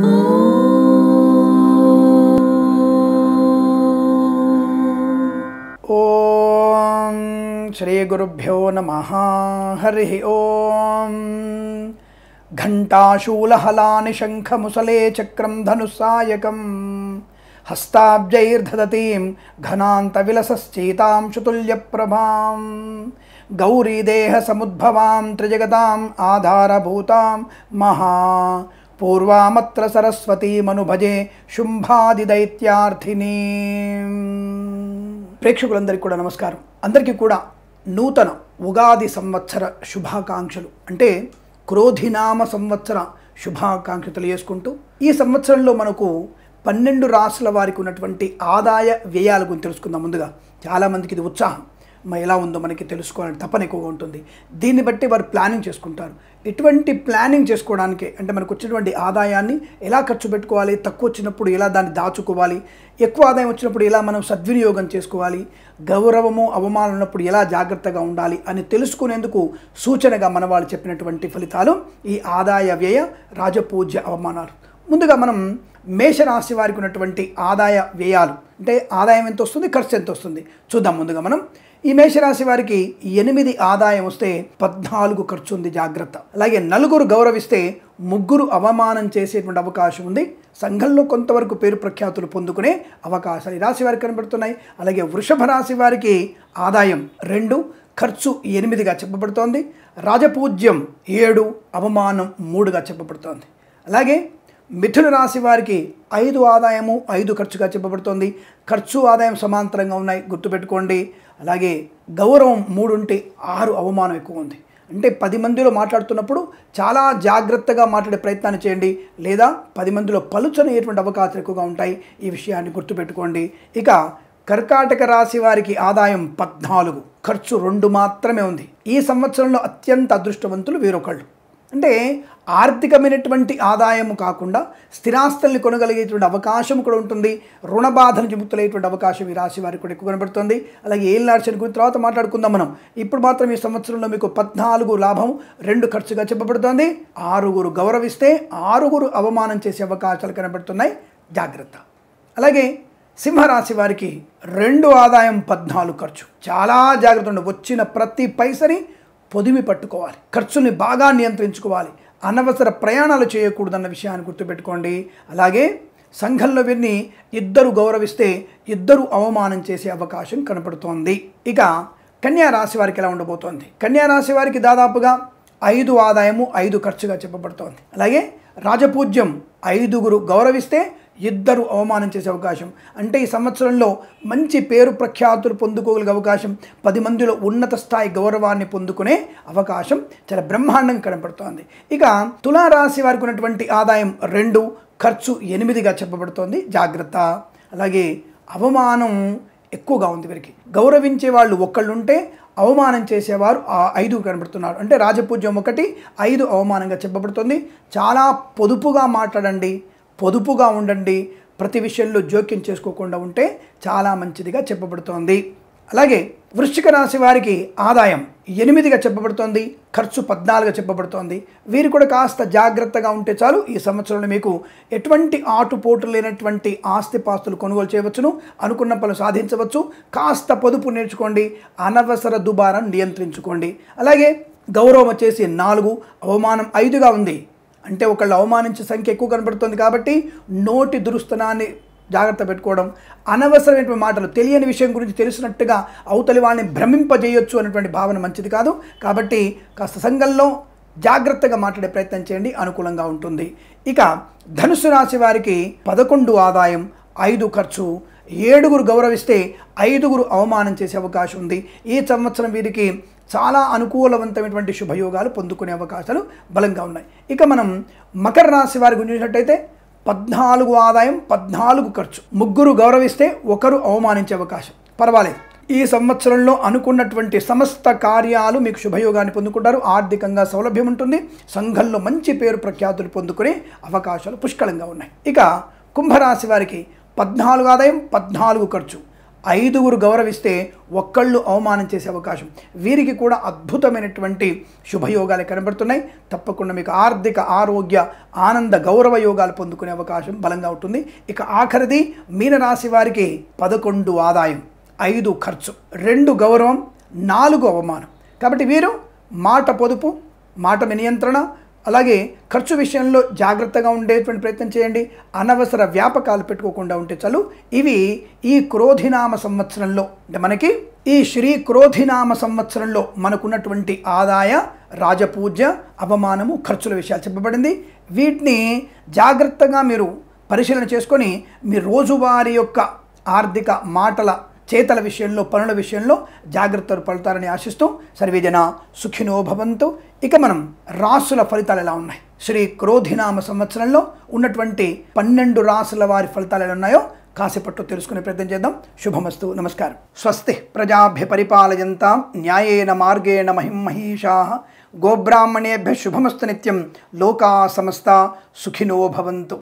ॐ श्रीगुरुभ्यो नमः। हरिः ॐ घण्टाशूलहलानिशङ्खमुसले चक्रं धनुस्सायकं हस्ताब्जैर्धदतीं प्रभा गौरीदेह गौरीदेहसमुद्भवां त्रिजगता आधारभूतां महा పూర్వామత్ర సరస్వతీమనుభజే శుంభాదిదైత్యార్థినీ ప్రేక్షకులందరికీ కూడా నమస్కారం. అందరికీ కూడా నూతన ఉగాది సంవత్సర శుభాకాంక్షలు. అంటే క్రోధినామ సంవత్సర శుభాకాంక్షలు తెలియజేసుకుంటూ ఈ సంవత్సరంలో మనకు పన్నెండు రాసుల వారికి ఉన్నటువంటి ఆదాయ వ్యయాల గురించి తెలుసుకుందాం ముందుగా. చాలామందికి ఇది ఉత్సాహం. ఎలా ఉందో మనకి తెలుసుకోవాలని తపన ఎక్కువగా ఉంటుంది. దీన్ని బట్టి వారు ప్లానింగ్ చేసుకుంటారు. ఇటువంటి ప్లానింగ్ చేసుకోవడానికి అంటే మనకు వచ్చినటువంటి ఆదాయాన్ని ఎలా ఖర్చు పెట్టుకోవాలి తక్కువ వచ్చినప్పుడు ఎలా దాన్ని దాచుకోవాలి ఎక్కువ ఆదాయం వచ్చినప్పుడు ఎలా మనం సద్వినియోగం చేసుకోవాలి గౌరవము అవమానం ఉన్నప్పుడు ఎలా జాగ్రత్తగా ఉండాలి అని తెలుసుకునేందుకు సూచనగా మన వాళ్ళు చెప్పినటువంటి ఫలితాలు ఈ ఆదాయ వ్యయ రాజపూజ్య అవమానాలు. ముందుగా మనం మేషరాశి వారికి ఉన్నటువంటి ఆదాయ వ్యయాలు. అంటే ఆదాయం ఎంత వస్తుంది ఖర్చు ఎంత వస్తుంది? చూద్దాం ముందుగా మనం. ఈ మేషరాశి వారికి ఎనిమిది ఆదాయం వస్తే పద్నాలుగు ఖర్చు ఉంది జాగ్రత్త. అలాగే నలుగురు గౌరవిస్తే ముగ్గురు అవమానం చేసేటువంటి అవకాశం ఉంది. సంఘంలో కొంతవరకు పేరు ప్రఖ్యాతులు పొందుకునే అవకాశాలు ఈ రాశి వారికి కనబడుతున్నాయి. అలాగే వృషభ రాశి వారికి ఆదాయం రెండు ఖర్చు ఎనిమిదిగా చెప్పబడుతోంది. రాజపూజ్యం ఏడు అవమానం మూడుగా చెప్పబడుతోంది. అలాగే మిథున రాశి వారికి ఐదు ఆదాయము ఐదు ఖర్చుగా చెప్పబడుతోంది. ఖర్చు ఆదాయం సమాంతరంగా ఉన్నాయి గుర్తుపెట్టుకోండి. అలాగే గౌరవం మూడుంటే ఆరు అవమానం ఎక్కువ ఉంది. అంటే పది మందిలో మాట్లాడుతున్నప్పుడు చాలా జాగ్రత్తగా మాట్లాడే ప్రయత్నాన్ని చేయండి. లేదా పది మందిలో పలుచనయ్యేటువంటి అవకాశాలు ఎక్కువగా ఉంటాయి. ఈ విషయాన్ని గుర్తుపెట్టుకోండి. ఇక కర్కాటక రాశి వారికి ఆదాయం పద్నాలుగు ఖర్చు రెండు మాత్రమే ఉంది. ఈ సంవత్సరంలో అత్యంత అదృష్టవంతులు వీరొకళ్ళు. అంటే ఆర్థికమైనటువంటి ఆదాయము కాకుండా స్థిరాస్తుల్ని కొనగలిగేటువంటి అవకాశం కూడా ఉంటుంది. రుణ బాధను విముక్తులయ్యేటువంటి అవకాశం ఈ రాశి వారికి కూడా ఎక్కువ కనబడుతుంది. అలాగే ఏం లాడ్చని గురించి తర్వాత మాట్లాడుకుందాం మనం. ఇప్పుడు మాత్రం ఈ సంవత్సరంలో మీకు పద్నాలుగు లాభం రెండు ఖర్చుగా చెప్పబడుతోంది. ఆరుగురు గౌరవిస్తే ఆరుగురు అవమానం చేసే అవకాశాలు కనబడుతున్నాయి. జాగ్రత్త. అలాగే సింహరాశి వారికి రెండు ఆదాయం పద్నాలుగు ఖర్చు. చాలా జాగ్రత్త ఉండి వచ్చిన ప్రతి పైసని పొదిమి పట్టుకోవాలి. ఖర్చుని బాగా నియంత్రించుకోవాలి. అనవసర ప్రయాణాలు చేయకూడదన్న విషయాన్ని గుర్తుపెట్టుకోండి. అలాగే సంఘంలో వీరిని ఇద్దరు గౌరవిస్తే ఇద్దరు అవమానం చేసే అవకాశం కనపడుతోంది. ఇక కన్యా రాశి వారికి ఎలా ఉండబోతోంది? కన్యా రాశి వారికి దాదాపుగా ఐదు ఆదాయము ఐదు ఖర్చుగా చెప్పబడుతోంది. అలాగే రాజపూజ్యం ఐదుగురు గౌరవిస్తే ఇద్దరు అవమానం చేసే అవకాశం. అంటే ఈ సంవత్సరంలో మంచి పేరు ప్రఖ్యాతులు పొందుకోగలిగే అవకాశం పది మందిలో ఉన్నత స్థాయి గౌరవాన్ని పొందుకునే అవకాశం చాలా బ్రహ్మాండం కనపడుతోంది ఇక తులారాశి వారికి ఉన్నటువంటి ఆదాయం రెండు ఖర్చు ఎనిమిదిగా చెప్పబడుతోంది. జాగ్రత్త. అలాగే అవమానం ఎక్కువగా ఉంది వీరికి. గౌరవించే వాళ్ళు ఒక్కళ్ళుంటే అవమానం చేసేవారు ఆ ఐదు కనబడుతున్నారు. అంటే రాజపూజ్యం ఒకటి ఐదు అవమానంగా చెప్పబడుతుంది. చాలా పొదుపుగా మాట్లాడండి. పొదుపుగా ఉండండి. ప్రతి విషయంలో జోక్యం చేసుకోకుండా ఉంటే చాలా మంచిదిగా చెప్పబడుతోంది. అలాగే వృశ్చిక రాశి వారికి ఆదాయం ఎనిమిదిగా చెప్పబడుతోంది. ఖర్చు పద్నాలుగుగా చెప్పబడుతోంది. వీరు కూడా కాస్త జాగ్రత్తగా ఉంటే చాలు ఈ సంవత్సరంలో మీకు ఎటువంటి ఆటుపోటు లేనటువంటి ఆస్తిపాస్తులు కొనుగోలు చేయవచ్చును అనుకున్న పనులు సాధించవచ్చు. కాస్త పొదుపు నేర్చుకోండి. అనవసర దుబారం నియంత్రించుకోండి. అలాగే గౌరవం వచ్చేసి నాలుగు అవమానం ఐదుగా ఉంది. అంటే ఒకళ్ళు అవమానించే సంఖ్య ఎక్కువ కనబడుతుంది కాబట్టి నోటి దురుస్తనాన్ని జాగ్రత్త పెట్టుకోవడం అనవసరమైనటువంటి మాటలు తెలియని విషయం గురించి తెలిసినట్టుగా అవతలి వాళ్ళని భ్రమింపజేయొచ్చు అనేటువంటి భావన మంచిది కాదు. కాబట్టి కాస్త సంఘంలో జాగ్రత్తగా మాట్లాడే ప్రయత్నం చేయండి అనుకూలంగా ఉంటుంది. ఇక ధనుసు రాశి వారికి పదకొండు ఆదాయం ఐదు ఖర్చు ఏడుగురు గౌరవిస్తే ఐదుగురు అవమానం చేసే అవకాశం ఉంది. ఈ సంవత్సరం వీరికి చాలా అనుకూలవంతమైనటువంటి శుభయోగాలు పొందుకునే అవకాశాలు బలంగా ఉన్నాయి. ఇక మనం మకర రాశి వారి గురించినట్టయితే పద్నాలుగు ఆదాయం పద్నాలుగు ఖర్చు. ముగ్గురు గౌరవిస్తే ఒకరు అవమానించే అవకాశం. పర్వాలేదు. ఈ సంవత్సరంలో అనుకున్నటువంటి సమస్త కార్యాలు మీకు శుభయోగాన్ని పొందుకుంటారు. ఆర్థికంగా సౌలభ్యం ఉంటుంది. సంఘంలో మంచి పేరు ప్రఖ్యాతులు పొందుకునే అవకాశాలు పుష్కలంగా ఉన్నాయి. ఇక కుంభరాశి వారికి పద్నాలుగు ఆదాయం పద్నాలుగు ఖర్చు. ఐదుగురు గౌరవిస్తే ఒక్కళ్ళు అవమానం చేసే అవకాశం. వీరికి కూడా అద్భుతమైనటువంటి శుభయోగాలు కనబడుతున్నాయి. తప్పకుండా మీకు ఆర్థిక ఆరోగ్య ఆనంద గౌరవ యోగాలు పొందుకునే అవకాశం బలంగా ఉంటుంది. ఇక ఆఖరిది మీనరాశి వారికి పదకొండు ఆదాయం ఐదు ఖర్చు రెండు గౌరవం నాలుగు అవమానం. కాబట్టి వీరు మాట పొదుపు మాట నియంత్రణ అలాగే ఖర్చు విషయంలో జాగ్రత్తగా ఉండేటువంటి ప్రయత్నం చేయండి. అనవసర వ్యాపకాలు పెట్టుకోకుండా ఉంటే చాలు. ఇవి ఈ క్రోధినామ సంవత్సరంలో అంటే మనకి ఈ శ్రీ క్రోధినామ సంవత్సరంలో మనకున్నటువంటి ఆదాయ రాజపూజ్య అవమానము ఖర్చుల విషయాలు చెప్పబడింది. వీటిని జాగ్రత్తగా మీరు పరిశీలన చేసుకొని మీ రోజువారీ యొక్క ఆర్థిక మాటల చేతల విషయంలో పనుల విషయంలో జాగ్రత్తలు పడతారని ఆశిస్తూ సర్వేజన సుఖినో భవంతు. ఇక మనం రాసుల ఫలితాలు ఎలా ఉన్నాయి? శ్రీ క్రోధినామ సంవత్సరంలో ఉన్నటువంటి పన్నెండు రాసుల వారి ఫలితాలు ఎలా ఉన్నాయో కాసేపట్టు తెలుసుకునే ప్రయత్నం చేద్దాం. శుభమస్తు. నమస్కారం. స్వస్తి ప్రజాభ్య పరిపాలయంతా న్యాయేన మార్గేణ మహిం మహీషా. గోబ్రాహ్మణేభ్య శుభమస్తు నిత్యం. లోకా సమస్త సుఖినో భవంతు.